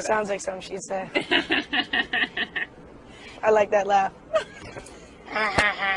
Sounds like something she'd say. I like that laugh.